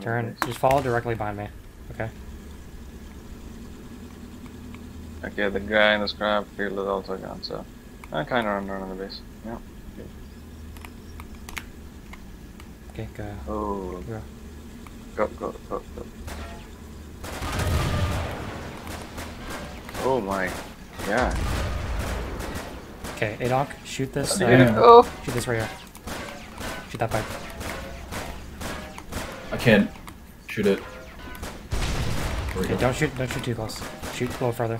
Turn. Just follow directly behind me. Okay. Okay, the guy in the scrap field is also gone, so I kind of run around the base. Yeah. Okay, go. Oh. Yeah. Go, go, go, go. Oh my. Yeah. Okay, Adonk, shoot this. Uh, shoot this right here. Shoot that pipe. I can't shoot it. Okay, don't shoot. Don't shoot too close. Shoot a little further.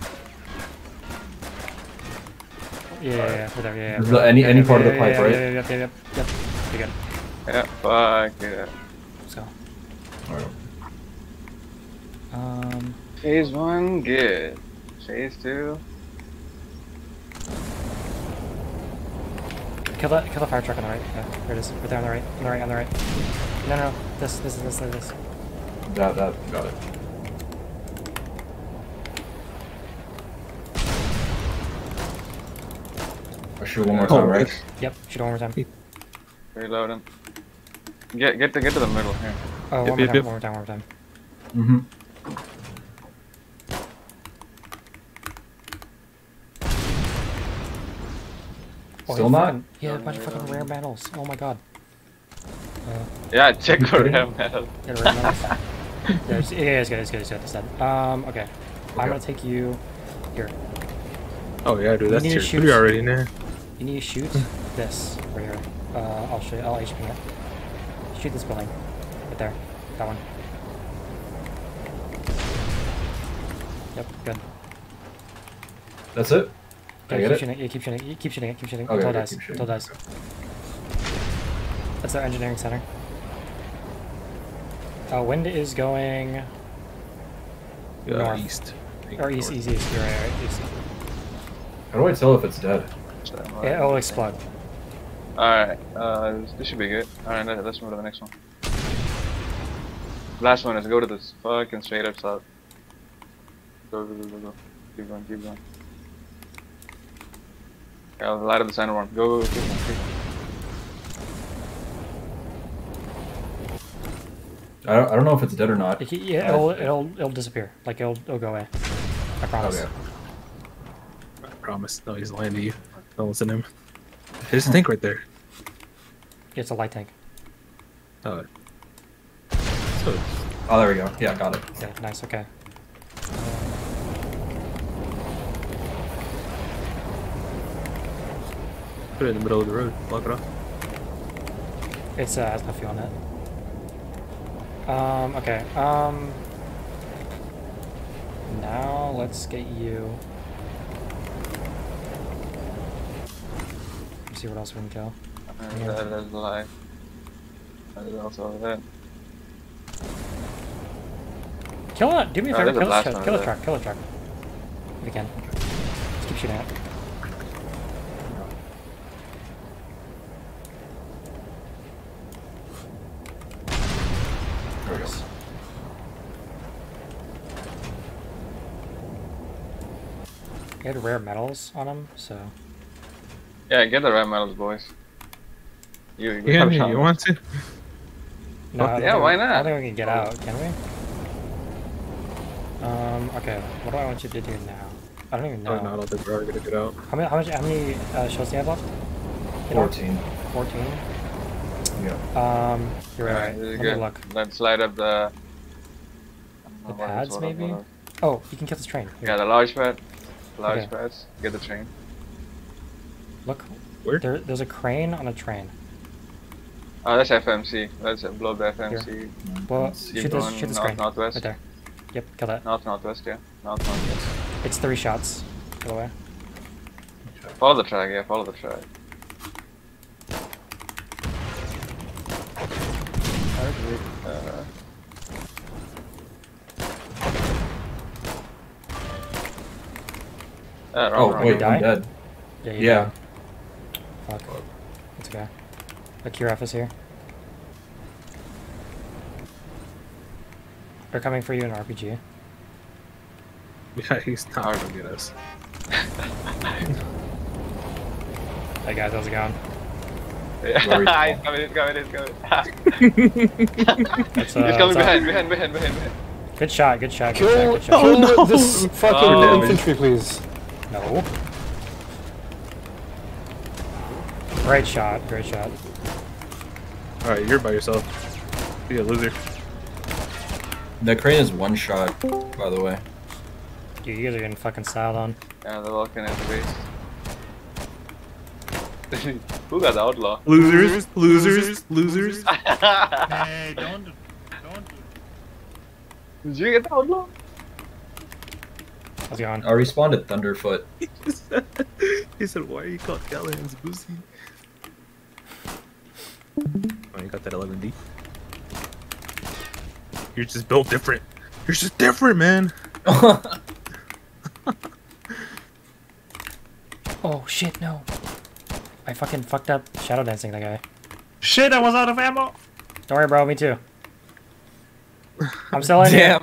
Yeah, yeah, yeah, yeah, yeah, yeah. Is there any- Yeah, any yeah, part of the pipe, yeah, right? Yeah, yeah, yeah, yeah, yep. You're good. Yeah. Fuck yeah. Let's go. Alright. Um, Phase one, good. Phase two. Kill that. Kill the fire truck on the right. Yeah, there it is. Right there on the right. On the right. On the right. No, no, no. This, this, this, this, this. That, that, got it. I shoot one more Oh, time, right? it's- Yep. Shoot one more time. Reloading. Get get to get to the middle here. Oh, Yep, one more time. yep. One more time. One more time. Mm-hmm. Oh, Still you not? fucking- Yeah, a bunch of fucking rare metals. Oh my god. Uh, Yeah, check for him, man. yeah, rare metals. There's, yeah, it's good. It's good. It's good. It's dead. Um, okay. I'm gonna take you here. Oh yeah, dude, that's need to tier shoot- three already now. You need to shoot this right here. Uh, I'll show you. I'll HP it. Shoot this building. Right there. That one. Yep, good. That's it? Yeah, keep it? shooting it. Yeah, keep shooting it. Keep shooting it. Keep shooting it. Okay, until it dies. keep shooting. Until it dies. That's their engineering center. Uh, wind is going Uh, North. east. or east, east, east. You're right, right, east. How do I tell if it's dead? It'll explode. Alright, uh, this- this should be good. Alright, let- let's move to the next one. Last one is go to this fucking straight up south. Go, go, go, go, go. Keep going, keep going. Yeah, I'll light up the center one. Go, go, keep going. I don't, I don't know if it's dead or not. It, yeah, it'll, it'll, it'll disappear. Like it'll, it'll go away. I promise. Okay. I promise. No, he's lying to you. Don't listen to him. There's a tank right there. It's a light tank. Oh. So, Oh, there we go. Yeah, got it. Yeah, nice. Okay. Put it in the middle of the road. Block it off. It's uh, has nothing on it. Um. Okay. Um. Now let's get you. Let's see what else we can kill. And Yeah. that is live. That is also that. Kill it. Do me a Oh, favor. there's a Kill this blast truck. one Kill the over truck. Kill the truck. If you can. Just keep shooting at it. He had rare metals on them, so. Yeah, get the rare medals, boys. You, you, Yeah, you want to? No, I yeah, why we- I not? don't think we can get out, can we? Um, okay, what do I want you to do now? I don't even know. Oh, no, I don't think we're gonna get out. How many, how much, how many uh, shows do you have left? You know? 14. 14? Yeah. Um, you're right. Alright, this is Let me good. look. Let's light up the. The pads, maybe? Oh, you can kill this train. Here, Yeah, the large pad. Large Okay. pads. Get the train. Look, Where? there, there's a crane on a train. Oh, that's FMC. Let's blow up the FMC. Well, Let's shoot Keep this, shoot this north, crane. northwest. Right there. Yep, kill that. North, northwest, yeah. North, northwest. It's three shots. By the way. Follow the track, yeah, follow the track. Uh, uh, wrong, Oh, wrong. wait, die? I'm dead. Yeah. you Yeah. did. Fuck. It's okay. The QRF is here. They're coming for you in RPG. Yeah, he's not gonna get us. Hey guys, how's it going? Yeah, he's coming, he's coming, he's coming. That's, uh, he's coming that's, behind, behind, behind, behind, behind. Good shot, good shot, good Kill, shot, good shot. kill no. this fucking Oh. infantry, please. No. Great shot, great shot. All right, you're by yourself. Be a loser. That crane is one shot, by the way. Dude, you guys are getting fucking styled on. Yeah, they're looking at the base. Who got the outlaw? Losers, losers, losers. Hey, don't, don't. Did you get the outlaw? How's it going? I responded Thunderfoot. he said, "Why are you called Callahan's Bussy?" Oh, you got that 11D. You're just built different. You're just different, man. Oh shit, no. I fucking fucked up shadow dancing that guy. Shit, I was out of ammo. Don't worry, bro, me too. I'm still in here.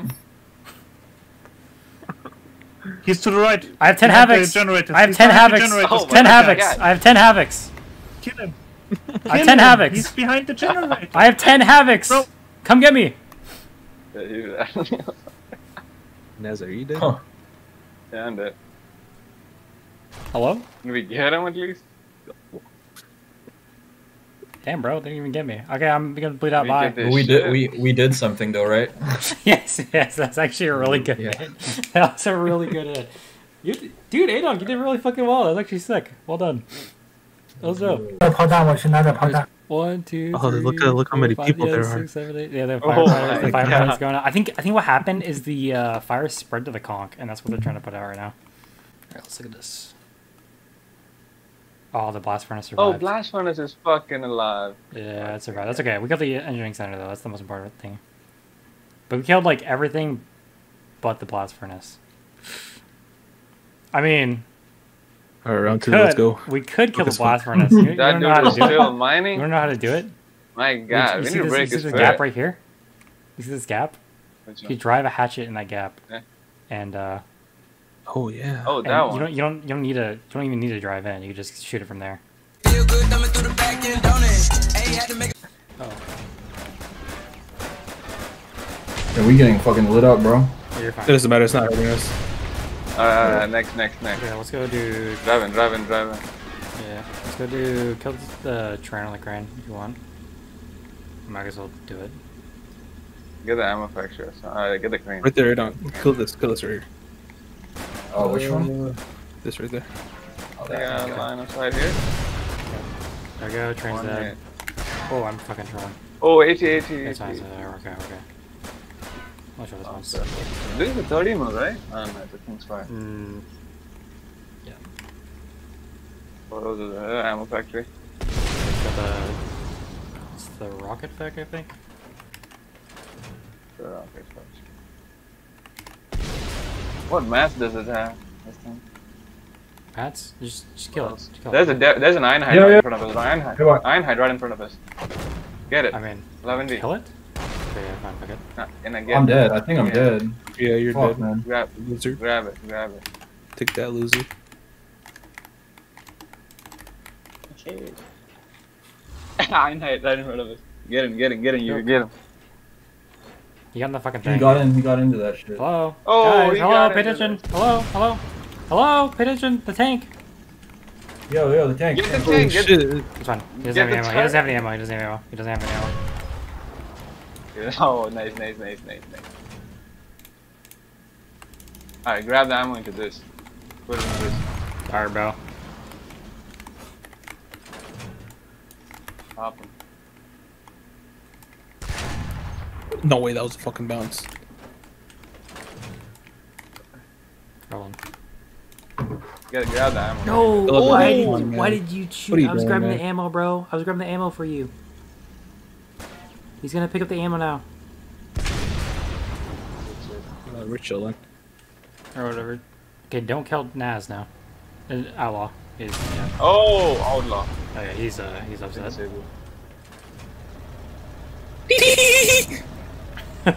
Damn. He's to the right. I have 10 havocs. generators. I have 10 behind the havocs. generators. Oh 10 God. havocs. I have 10 havocs. Kill him. I have 10 him. havocs. He's behind the generator. I have 10 havocs. Bro. Come get me. Yeah, you that. Are you dead? Huh. yeah, I'm dead. Hello? Can we get him at least? Damn, bro, didn't even get me. Okay, I'm gonna bleed out my. We did. We we did something though, right? yes, yes. That's actually a really good yeah. hit. That was a really good hit. You, dude, Adon, you did really fucking well. That was actually sick. Well done. That was dope. One, two, oh, three, look at look how many five, people yeah, there six, are. Seven, eight. Yeah, there are oh, the firefighters yeah. going on. I think I think what happened is the uh, fire spread to the conch, and that's what they're trying to put out right now. All right, let's look at this. Oh, the blast furnace Oh. Blast Furnace is fucking alive. Yeah, it survived. That's okay. We got the engineering center though. That's the most important thing. But we killed like everything, but the blast furnace. I mean, All right, round two. could, Let's go. we could kill the Focus blast furnace. You, you don't know how to is do it. still You don't know how to do it. My god, you we see need to this, break you this foot. gap right here? You see this gap? You drive a hatchet in that gap, Yeah. and uh, Oh yeah. Oh, and that you don't you don't you don't need to you don't even need to drive in. You just shoot it from there. Oh. Are we getting fucking lit up, bro? You're It doesn't matter. It's not hurting us. Alright, alright, next, next, next. Okay, let's go do Driving, driving, driving. Yeah, let's go do kill the train on the crane if you want. Might as well do it. Get the ammo factory. Alright, uh, get the crane. Right there. Don't kill this. Kill this right here. Oh, which one? Uh, This right there. Oh, I that got one, a okay. line of sight here. There we go, train's One dead. hit. Oh, I'm fucking trolling. Oh, 80, 80, 80. It's fine, it's fine. Okay, okay. I'll show this Oh, one. so- This is the 30 mil, right? Oh, no, the thing's fine. Mm, Oh, those are the uh, ammo factory. it's got the. It's the rocket fac, I think. The rocket factory. What mass does it have? This thing? Pats? Just, just kill it. Just kill There's it. a there's an Ironhide Yeah, right yeah. in front of us. Ironhide. Come on. Ironhide right in front of us. Get it. I mean, 11D. kill it? Okay, yeah, fine, fuck it. And I get I'm dead. I think I'm Yeah. dead. Yeah, you're Fuck, dead. man. Grab, Loser. grab it, grab it. Take that, loser. Okay. Ironhide right in front of us. Get him, get him, get him, you get him. You got in the fucking He got in. He got into that shit. Hello? Oh, Guys, he hello, got pay into attention. Hello, hello. Hello, pay attention. The tank. Yo, yo, the tank. Get the Oh tank, get shit. It's fine. He doesn't have any ammo. He doesn't have any ammo. He doesn't have any ammo. He doesn't have any ammo. Oh, nice, nice, nice, nice, nice. Alright, grab the ammo into this. Put it in this. Alright, bro. Pop him. No way. That was a fucking bounce. Rolling. Gotta grab the ammo. No, Philip, why, did, on, why did you shoot? You I was doing, grabbing man? the ammo, bro. I was grabbing the ammo for you. He's gonna pick up the ammo now. Uh, we're chilling. Or whatever. Okay, don't kill Naz now. Uh, Outlaw. He's, yeah. Oh, outlaw. Oh, yeah, he's, uh, he's upset.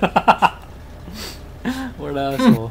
what an asshole.